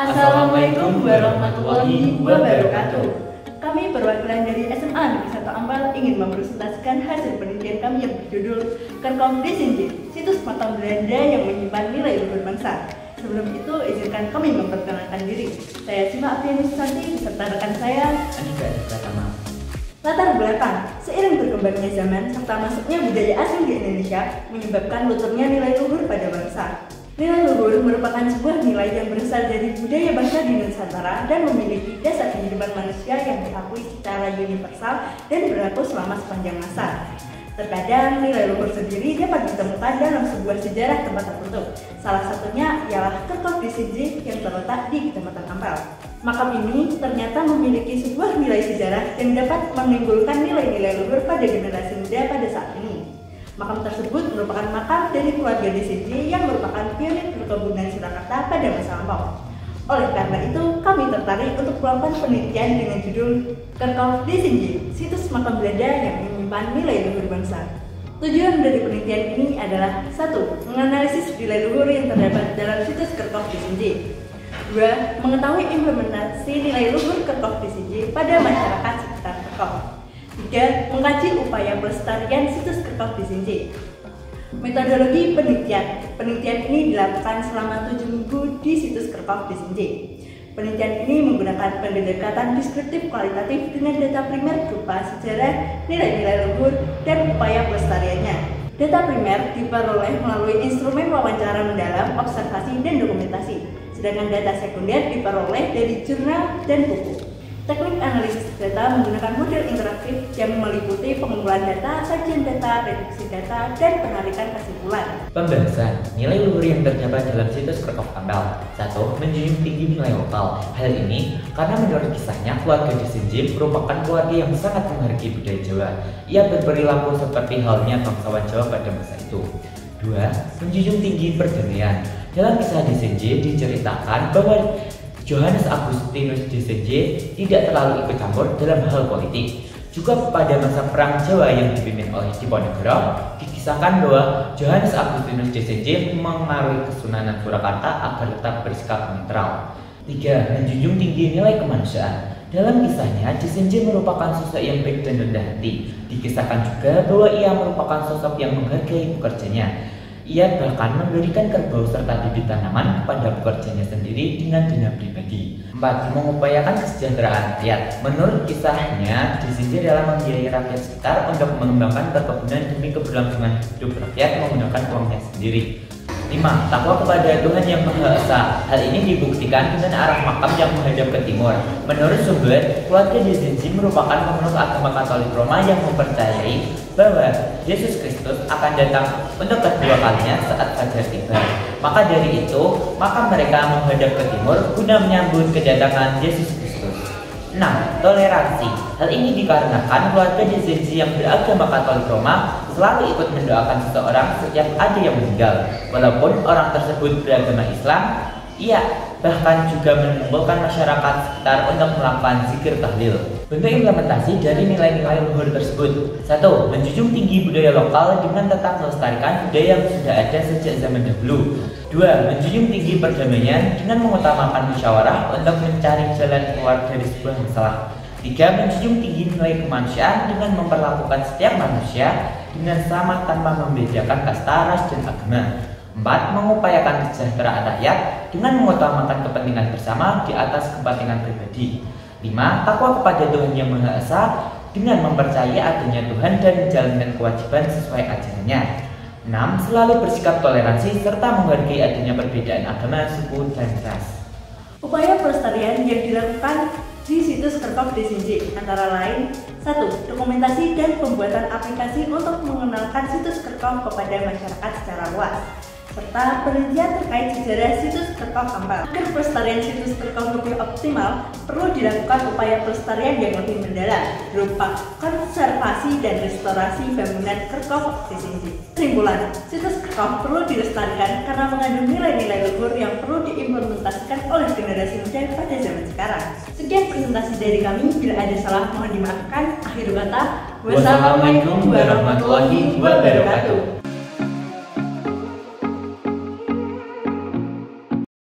Assalamualaikum warahmatullahi wabarakatuh. Kami perwakilan dari SMA Negeri 1 Ampel ingin mempresentasikan hasil penelitian kami yang berjudul Kerkom Desinji, situs makam Belanda yang menyimpan nilai luhur bangsa. Sebelum itu, izinkan kami memperkenalkan diri. Saya Sima Apriani Susanti beserta rekan saya Andika Pratama. Latar belakang, seiring berkembangnya zaman serta masuknya budaya asing di Indonesia menyebabkan lunturnya nilai luhur pada bangsa. Nilai luhur merupakan sebuah nilai yang berasal dari budaya bangsa di Nusantara dan memiliki dasar kehidupan manusia yang diakui secara universal dan berlaku selama sepanjang masa. Terkadang nilai luhur sendiri dapat ditemukan dalam sebuah sejarah tempat tertentu. Salah satunya ialah Kerkop Disiji yang terletak di Kecamatan Ampel. Makam ini ternyata memiliki sebuah nilai sejarah yang dapat menimbulkan nilai-nilai luhur pada generasi muda pada saat ini. Makam tersebut merupakan makam dari keluarga di yang merupakan pionir perkebunan Surakarta pada masa lampau. Oleh karena itu, kami tertarik untuk melakukan penelitian dengan judul Kerkauf di situs makam Belanda yang menyimpan nilai luhur bangsa. Tujuan dari penelitian ini adalah satu, Menganalisis nilai luhur yang terdapat dalam situs Kerkauf di Sinji. 2. Mengetahui implementasi nilai luhur Kerkauf di pada masyarakat sekitar Kerkauf 3. Mengkaji upaya pelestarian situs kertas di Sinji. Metodologi penelitian. Penelitian ini dilakukan selama 7 minggu di situs kertas di Sinji. Penelitian ini menggunakan pendekatan deskriptif kualitatif dengan data primer berupa sejarah, nilai-nilai luhur, dan upaya pelestariannya. Data primer diperoleh melalui instrumen wawancara mendalam, observasi, dan dokumentasi, sedangkan data sekunder diperoleh dari jurnal dan buku. Teknik analisis data menggunakan model interaktif yang meliputi pengumpulan data, sajian data, reduksi data, dan penarikan kesimpulan. Pembahasan nilai luhur yang terdapat dalam situs Kerkop Ampel. Satu, menjunjung tinggi nilai lokal. Hal ini karena menurut kisahnya keluarga Disenjim merupakan keluarga yang sangat menghargai budaya Jawa. Ia berperilaku seperti halnya bangsawan Jawa pada masa itu. Dua, menjunjung tinggi perdamaian. Dalam kisah Disenjim diceritakan bahwa Johannes Agustinus DCJ tidak terlalu ikut campur dalam hal politik. Juga pada masa Perang Jawa yang dipimpin oleh Diponegoro, dikisahkan bahwa Johannes Agustinus DCJ mengaruhi Kesunanan Surakarta agar tetap bersikap netral. Tiga, menjunjung tinggi nilai kemanusiaan. Dalam kisahnya, DCJ merupakan sosok yang baik dan rendah hati. Dikisahkan juga bahwa ia merupakan sosok yang menghargai pekerjanya. Ia bahkan memberikan kerbau serta bibit tanaman kepada pekerjanya sendiri dengan dana pribadi. 4. Mengupayakan kesejahteraan rakyat. Menurut kisahnya, sini dalam membiayai rakyat sekitar untuk mengembangkan perkebunan demi keberlangsungan hidup rakyat menggunakan uangnya sendiri. 5. Takwa kepada Tuhan Yang Maha Esa. Hal ini dibuktikan dengan arah makam yang menghadap ke timur. Menurut sumber, keluarga Dizinzi merupakan pemeluk agama Katolik Roma yang mempercayai bahwa Yesus Kristus akan datang untuk kedua kalinya saat fajar tiba. Maka dari itu, maka mereka menghadap ke timur guna menyambut kedatangan Yesus Kristus. 6. Toleransi. Hal ini dikarenakan keluarga Dizinzi yang beragama Katolik Roma selalu ikut mendoakan seseorang setiap ada yang meninggal. Walaupun orang tersebut beragama Islam, ia bahkan juga mengumpulkan masyarakat sekitar untuk melakukan zikir tahlil. Bentuk implementasi dari nilai-nilai luhur tersebut. Satu, menjunjung tinggi budaya lokal dengan tetap melestarikan budaya yang sudah ada sejak zaman dahulu. Dua, menjunjung tinggi perdamaian dengan mengutamakan musyawarah untuk mencari jalan keluar dari sebuah masalah. Tiga, menjunjung tinggi nilai kemanusiaan dengan memperlakukan setiap manusia dengan sama tanpa membedakan kasta, ras, dan agama. Empat, mengupayakan kesejahteraan rakyat dengan mengutamakan kepentingan bersama di atas kepentingan pribadi. Lima, takwa kepada Tuhan Yang Maha Esa dengan mempercayai adanya Tuhan dan menjalankan kewajiban sesuai ajarannya. Enam, selalu bersikap toleransi serta menghargai adanya perbedaan agama, suku, dan ras. Upaya pelestarian yang dilakukan di situs Kerkop DCJ antara lain satu Dokumentasi dan pembuatan aplikasi untuk mengenalkan situs Kerkop kepada masyarakat secara luas serta penelitian terkait sejarah situs Kerkop Ampel. Agar pelestarian situs Kerkop lebih optimal, perlu dilakukan upaya pelestarian yang lebih mendalam berupa konservasi dan restorasi bangunan Kerkop DCJ. Kesimpulan, situs Kerkop perlu dilestarikan karena mengandung nilai-nilai luhur yang perlu diimplementasikan oleh generasi muda pada zaman sekarang. Sekian presentasi dari kami, bila ada salah mohon dimaafkan. Akhir kata, wassalamualaikum warahmatullahi wabarakatuh.